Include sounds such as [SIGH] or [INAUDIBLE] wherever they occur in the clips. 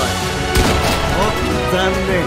お残念。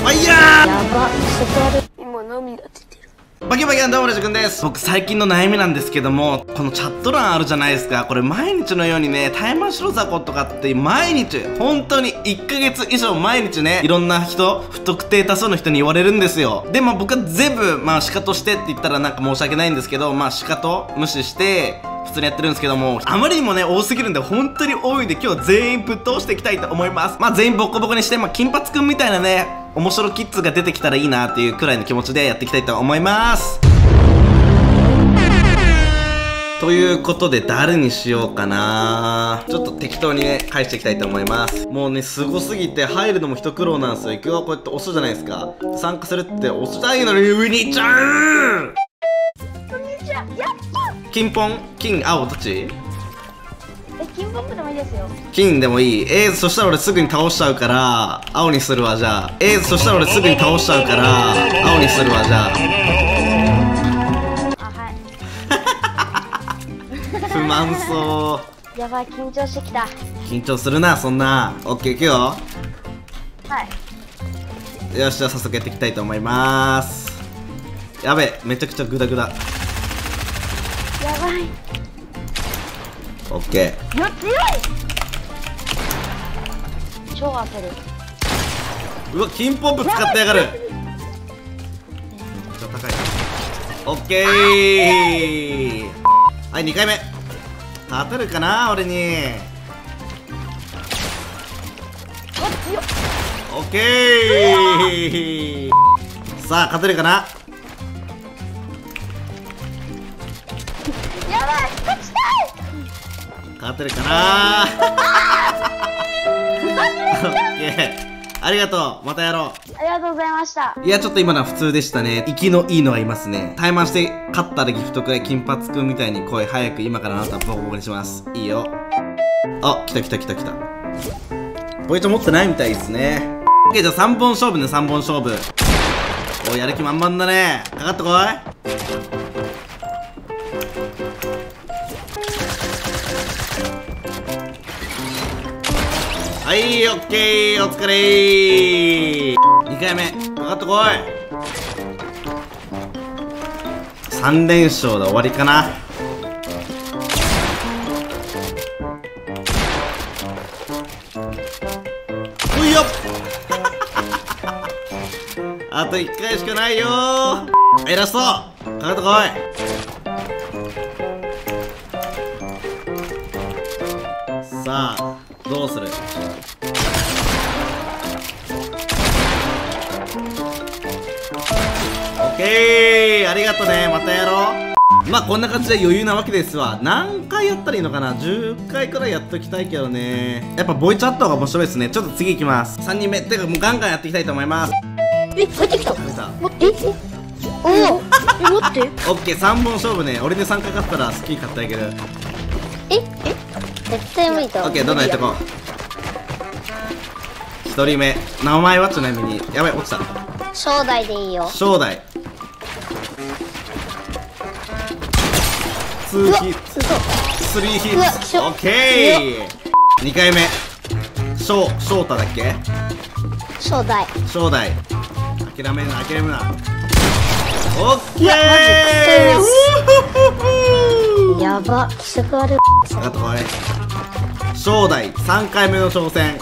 ファイヤー。やばそこある今涙出てるバキバキどうもラジ君です僕最近の悩みなんですけどもこのチャット欄あるじゃないですか。これ毎日のようにねタイマー白雑魚とかって毎日本当に1ヶ月以上毎日ねいろんな人不特定多数の人に言われるんですよ。でも僕は全部まあシカトしてって言ったらなんか申し訳ないんですけどまあシカト無視して普通にやってるんですけどもあまりにもね多すぎるんで本当に多いんで今日全員ぶっ通していきたいと思います。まあ全員ボコボコにしてまあ金髪くんみたいなね面白キッズが出てきたらいいなっていうくらいの気持ちでやっていきたいと思います。ということで誰にしようかな。ちょっと適当にね返していきたいと思います。もうねすごすぎて入るのも一苦労なんですよ。行くよこうやって押すじゃないですか。参加するって押したいのに上に行っちゃう金ポン金青どっち？え金ポップでもいいですよ。金でもいい。えー、そしたら俺すぐに倒しちゃうから青にするわじゃあ。えー、そしたら俺すぐに倒しちゃうから青にするわじゃあ。あはい。[LAUGHS] 不満そやばい緊張してきた。う緊張するなそんな。オッケーいくよ。はい。よしじゃあ早速やっていきたいと思います。やべめちゃくちゃグダグダい。オッケーよ強い。超当てる。うわ金ポンプ使ってやがる。ちょっと高い。なオッケーはい2回目。当たるかな俺に。オッケーさあ勝てるかな？勝てるかな？[LAUGHS] ありがとうまたやろうありがとうございましたいや、ちょっと今のは普通でしたね。息のいいのはいますね。タイマンして勝ったらギフトくらい金髪くんみたいに声早く今からあなたボコボコにします。いいよ。あ、来た来た来た来た。ポイント持ってないみたいですね。オッケー、じゃあ3本勝負ね、3本勝負。おやる気満々だね。かかってこい。はい、オッケー、お疲れー。2回目、かかってこい。3連勝で終わりかな。ほいよ [LAUGHS] あと1回しかないよー偉そうかかってこいオッケーありがとねまたやろう。まあこんな感じで余裕なわけですわ。何回やったらいいのかな？10回くらいやっときたいけどね。やっぱボイチャットが面白いですね。ちょっと次行きます。3人目。てかもうガンガンやっていきたいと思います。え入ってきた。食べた。もえおおえ待って。オッケー3 [LAUGHS] 本勝負ね。俺で3回勝ったらスキー買ってあげる。ええ絶対無理だオッケーどんどんやってこう。1人目。名前はちなみに。やばい落ちた。正代でいいよ。正代2ヒッすごいツ3ヒッツオッケー2回目。翔翔太だっけ？正代正代諦めるな諦めるな。オッケーやば。気色悪い。あとこい正代3回目の挑戦。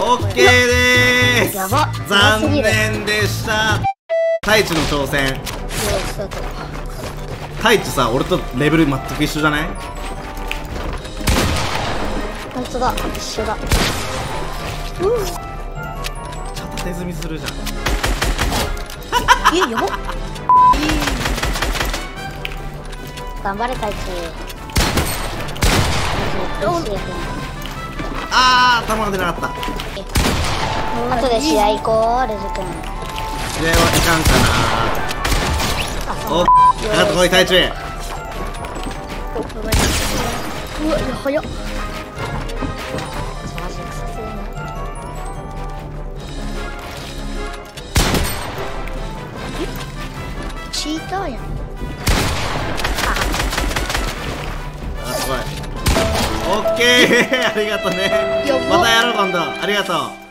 オッケーでーすやば残念でした。太一の挑戦。太一さ俺とレベル全く一緒じゃない？本当だ。一緒だ。片手積みするじゃん。えやば頑張れ太一。あー頭が出なかった後で試合行こうルズ君。試合はいかんかな。おっかかってこい。うわいや早っ。チーターやん。あすごい。オッケー。[LAUGHS] ありがとうねまたやろう今度。ありがとう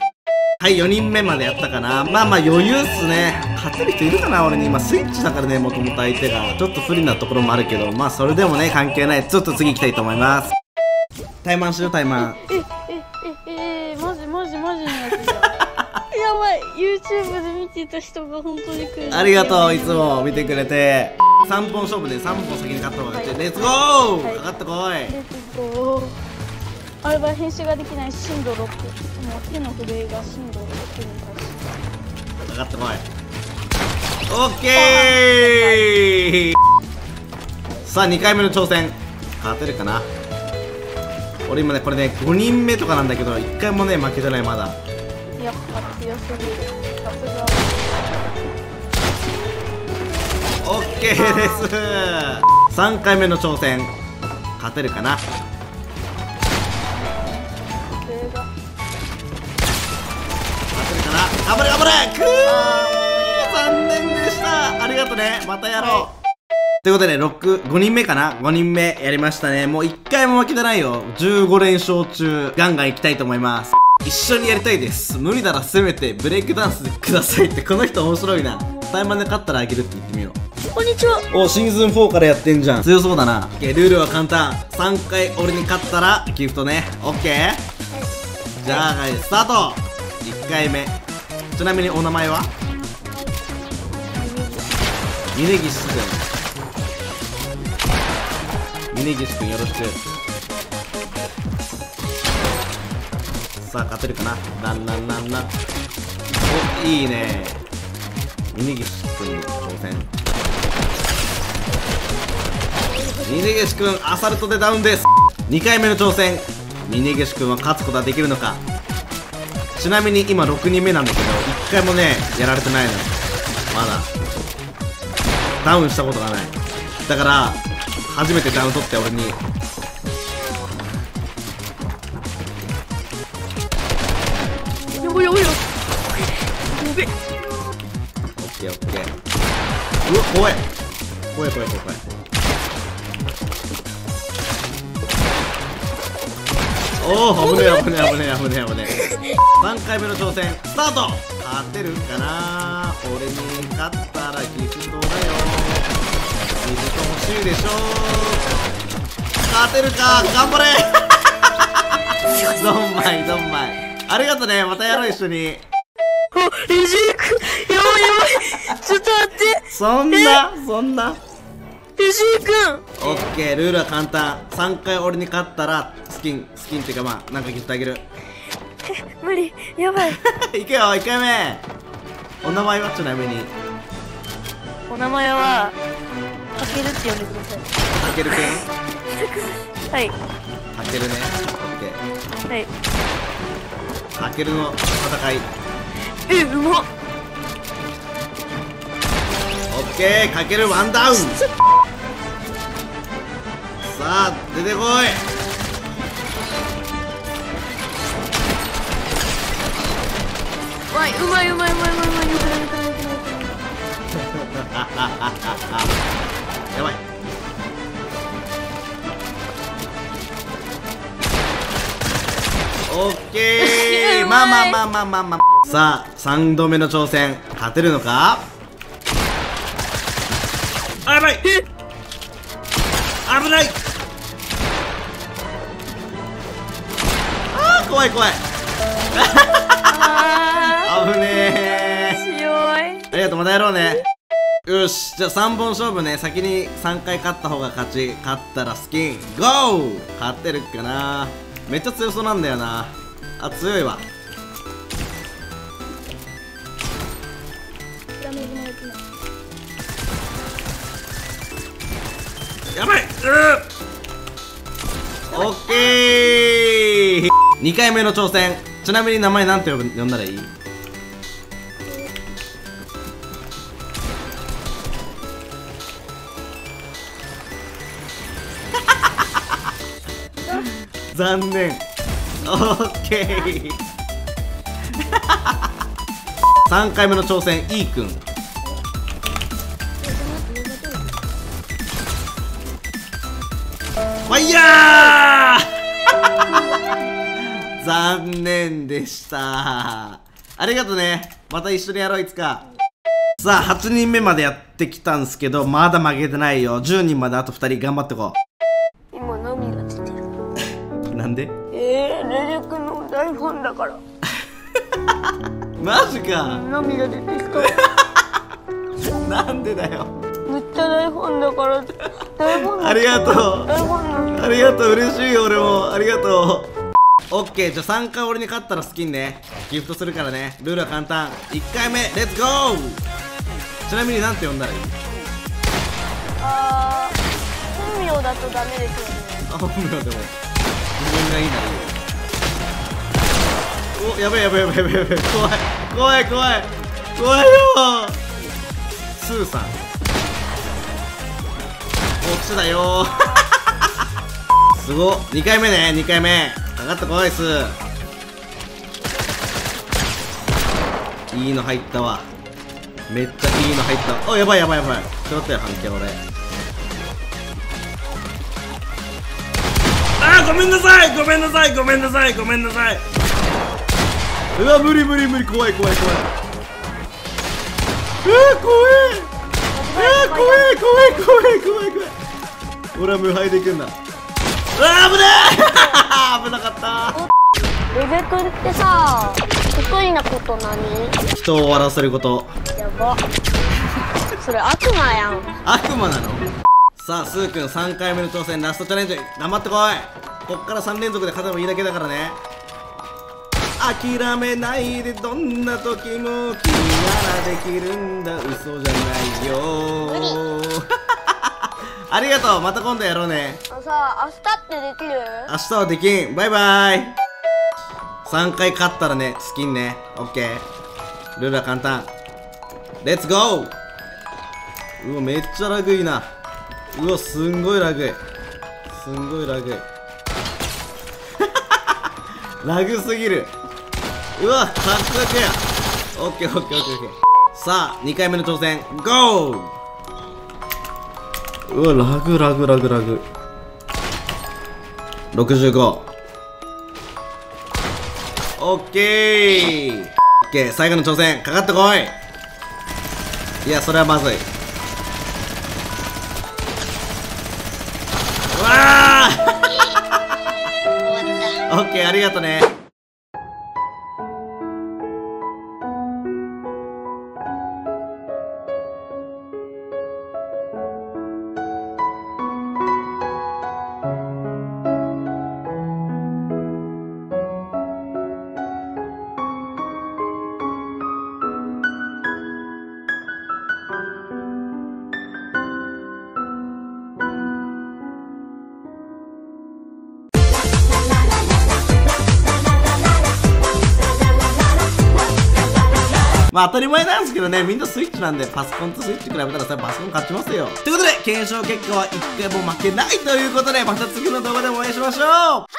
はい4人目までやったかな。まあまあ余裕っすね。勝てる人いるかな俺に。今スイッチだからねもともと相手が。ちょっと不利なところもあるけど。まあそれでもね関係ない。ちょっと次行きたいと思います。タイマンしようタイマン。ええええマジマジマジ。のやつだやばい。YouTube で見てた人が本当に来る。ありがとういつも。見てくれて。3本勝負で3本先に勝った方が勝ち、はい。レッツゴー、はい。かかってこい。レッツゴーあれは編集ができない震度6もう手の震えが震度6に達したかかってこい。オッケーさあ2回目の挑戦。勝てるかな？俺今ねこれね5人目とかなんだけど1回もね負けてないまだ。やっぱ強すぎる。さすが。オッケーです。3回目の挑戦。勝てるかな？くー残念でしたありがとねまたやろう、ということで、6、5人目かな ?5 人目やりましたね。もう1回も負けてないよ。15連勝中、ガンガン行きたいと思います。一緒にやりたいです。無理ならせめてブレイクダンスでくださいって、この人面白いな。タイマンで勝ったらあげるって言ってみよこんにちはう。お、シーズン4からやってんじゃん。強そうだな。オッケー、ルールは簡単。3回俺に勝ったら、ギフトね。オッケーじゃあ、はい、スタート !1 回目。ちなみにお名前は？峯岸くん。峯岸くんよろしく。さあ勝てるかな？なんなんなんなん。おいいね。峯岸くんの挑戦。峯岸くんアサルトでダウンです。2回目の挑戦。峯岸くんは勝つことはできるのか。ちなみに今6人目なんだけど1回もねやられてないのよ。まだ。ダウンしたことがない。だから初めてダウン取って俺に。よぼよぼよオッケーオッケー。うわ怖い。怖い怖い怖い怖い。おお危ねえ危ねえ危ねえ危ねえ危ねえ。3回目の挑戦スタート勝てるかな？俺に勝ったらギフトだよ。ギフト欲しいでしょ。勝てるか？頑張れ。どんまいどんまい。ありがとね。またやろう一緒に。レジー君やばいやばい。ちょっと待って。そんなそんな。レジー君オッケー。ルールは簡単。3回俺に勝ったらスキンスキンっていうかまあなんかギフトあげる無理やばい。[LAUGHS] いくよ1回目。お名前はちなみに。お名前はかけるって呼んでください。たけるくん？[LAUGHS] はい。たけるね。オッケはい。ーたけるの戦い。えうまっ。オッケーかけるワンダウン。[LAUGHS] さあ出てこいわいうまいうまいうまいうまいうまいうまいい [LAUGHS] やばい。オッケー。[LAUGHS] まあまあまあまあまあまあ。さあ3度目の挑戦。勝てるのか？あやばい危ない。ああ怖い怖い。[LAUGHS] がとうまたやろうね。よしじゃあ3本勝負ね。先に3回勝った方が勝ち。勝ったらスキン。ゴー!勝ってるかな。めっちゃ強そうなんだよな。あ強いわ。やばい。うオッケー。2回目の挑戦。ちなみに名前なんて呼ぶ呼んだらいい？残念。オッケー3回目の挑戦 E 君。ファイヤー！[LAUGHS] 残念でした。ありがとね。また一緒にやろういつか。さあ8人目までやってきたんすけどまだ負けてないよ。10人まであと2人頑張ってこう。なんで？えー、レレ君の大ファンだから。[LAUGHS] マジか。涙出てきた。[LAUGHS] なんでだよ。めっちゃ大ファンだから。大ファンだありがとう。大ファンありがとう。嬉しいよ俺も。ありがとう。オッケー。じゃあ3回俺に勝ったらスキンね。ギフトするからね。ルールは簡単。1回目レッツゴー。ちなみになんて呼んだらいい？あー本名だとダメですよね。あ本名でもがいいなおやばいやばいやばいやばいやばい怖い怖い怖い怖い。よスーさん。こっちだよ。[LAUGHS] すごっ。2回目ね2回目。かかってこいスーいいの入ったわ。めっちゃいいの入ったおやばいやばいやばい。ちょっとよ反響俺。ごめんなさいごめんなさいごめんなさいごめんなさい。うわ無理無理無理怖い怖い怖い。うわ怖い。うわ怖い怖い怖い怖い怖い。俺は無敗でいくんだ。うわ危ない [LAUGHS] 危なかった。レベ君ってさ得意なこと何？人を終わらせること。やば。それ悪魔やん。悪魔なの？さあスーくん3回目の挑戦ラストチャレンジ頑張ってこいこっから3連続で勝てばいいだけだからね。諦めないでどんな時も君ならできるんだ。嘘じゃないよ。[LAUGHS] ありがとう。また今度やろうね。あ明日ってできる？明日はできん。バイバイ。3回勝ったらねスキンね。オッケー。ルールは簡単。レッツゴー。うわめっちゃラグいいな。うわすんごいラグい。すんごいラグいラグすぎる。うわかっこよくや。オッケーオッケーオッケーオッケー。さあ2回目の挑戦ゴー。うわラグラグラグラグ。65オッケー。オッケー最後の挑戦かかってこい。いやそれはまずい。オッケーありがとね。まあ当たり前なんですけどね、みんなスイッチなんで、パソコンとスイッチ比べたらさ、パソコン勝ちますよ。ということで、検証結果は1回も負けないということで、また次の動画でお会いしましょう